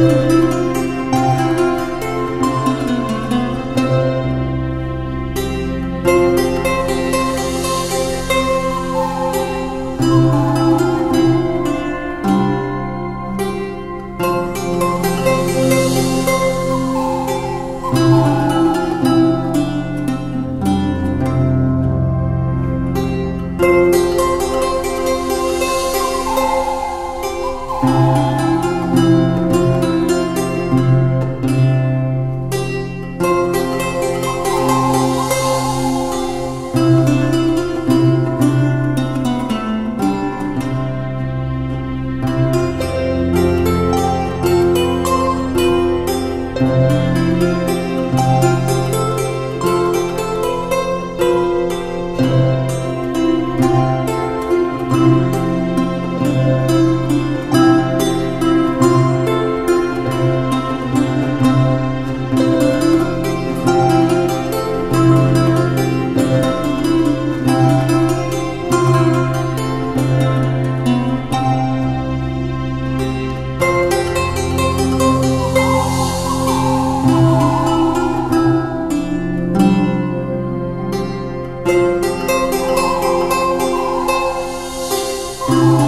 Oh. Ooh.